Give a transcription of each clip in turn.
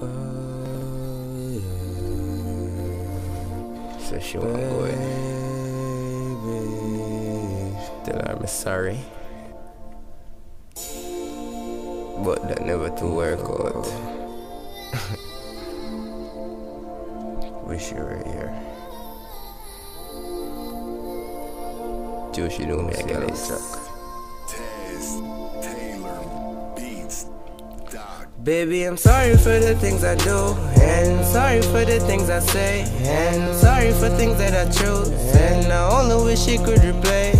Oh, yeah. So she want go Tell her I'm sorry. But that never to work out. Wish you were here. Do she do me, I get it Baby, I'm sorry for the things I do, and sorry for the things I say, and sorry for things that I choose, and I only wish it could replay.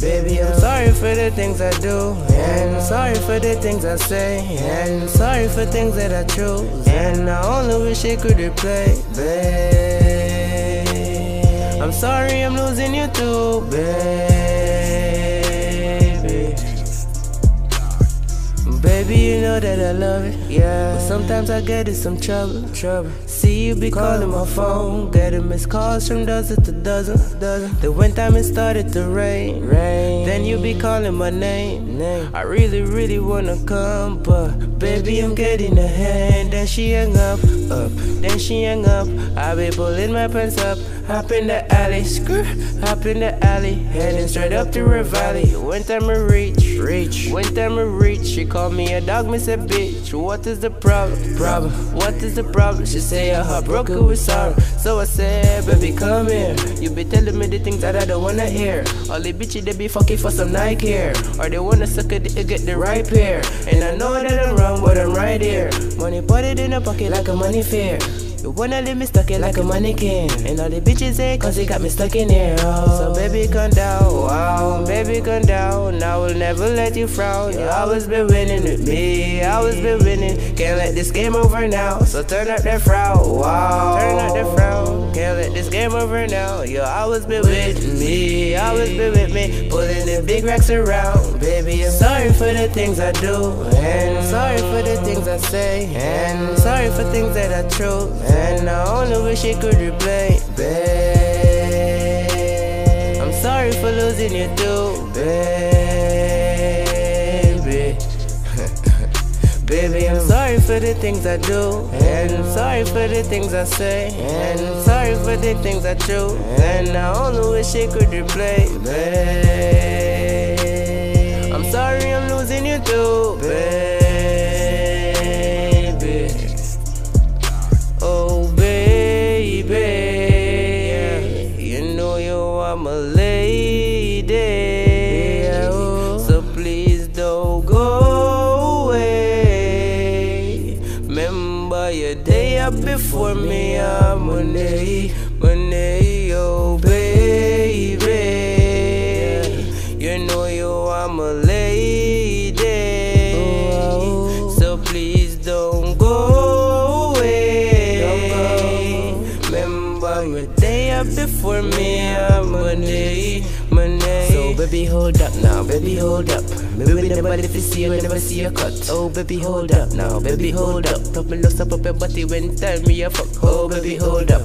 Baby, I'm sorry for the things I do, and sorry for the things I say, and sorry for things that I choose, and I only wish it could replay. Baby. I'm sorry I'm losing you too, baby. Baby, you know that I love it, yeah. But sometimes I get in some trouble, trouble. See you be calling my phone, getting missed calls from dozen to dozen. The one time it started to rain, rain. Then you be calling my name. I really, really wanna come, but baby, I'm getting a hand. Then she hung up, up. Then she hung up. I be pulling my pants up. Hop in the alley, screw, hop in the alley, heading straight up to her valley. When time I reach, reach, when time I reach, she called me a dog, me said bitch. What is the problem? Problem. What is the problem? She say her heart broken with sorrow. So I said, baby, come here. You be telling me the things that I don't wanna hear. All the bitches they be fucking for some Nike hair, or they wanna suck it to get the right pair. And I know that I'm wrong, but I'm right here. Money put it in a pocket like a money fair. You wanna leave me stuck in like a mannequin. And all the bitches say cause they got me stuck in here oh. So baby come down, wow Baby come down, I will never let you frown. You always been winning with me, always been winning. Can't let this game over now. So turn up that frown, wow. Turn up over now You always been with me, always been with me Pulling the big racks around Baby I'm sorry for the things I do And sorry for the things I say And sorry for things that I choose and I only wish it could replay, babe. I'm sorry for losing you too, baby. Baby, I'm sorry for the things I do, and sorry for the things I say, and sorry for the things I choose, and I only wish it could replay, babe. I'm sorry I'm losing you too, babe. I'm a lady. Up before me. I'm Money, Money, oh baby. You know you I'm a lady. So please don't go away. Remember your day up before me. I'm money, baby, hold up now, baby, hold up. Maybe never if you see you, never see you cut. Oh baby, hold up now, baby, hold up. Top me lost up up your body when time me a fuck. Oh baby, hold up.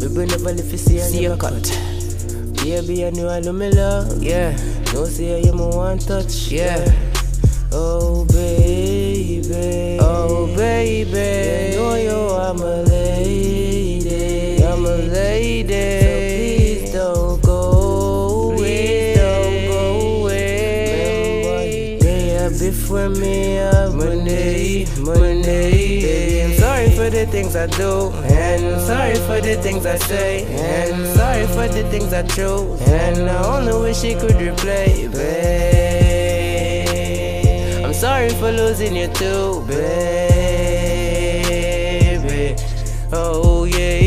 Baby, never if you see you, see you cut. Baby, I know I love love, yeah. No say you my one touch, yeah. Oh baby, oh baby, before me, I'm money, money. Baby, I'm sorry for the things I do, and sorry for the things I say, and sorry for the things I choose, and I only wish it could replay, babe. I'm sorry for losing you too, baby. Oh yeah,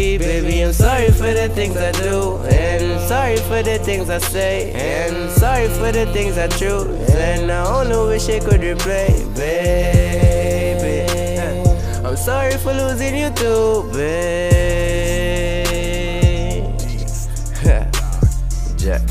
I am sorry for the things I do, and sorry for the things I say, and sorry for the things I choose, and I only wish I could replay, baby. I'm sorry for losing you too, baby. Jack